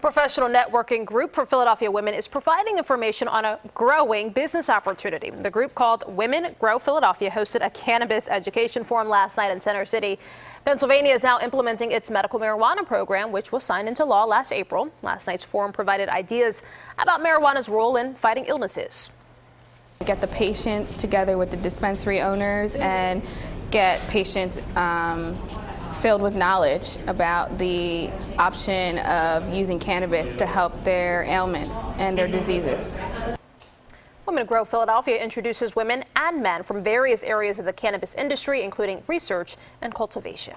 professional networking group for Philadelphia women is providing information on a growing business opportunity. The group called Women Grow Philadelphia hosted a cannabis education forum last night in Center City. Pennsylvania is now implementing its medical marijuana program, which was signed into law last April. Last night's forum provided ideas about marijuana's role in fighting illnesses. Get the patients together with the dispensary owners and get patients um, filled with knowledge about the option of using cannabis to help their ailments and their diseases. Women Grow Philadelphia introduces women and men from various areas of the cannabis industry, including research and cultivation.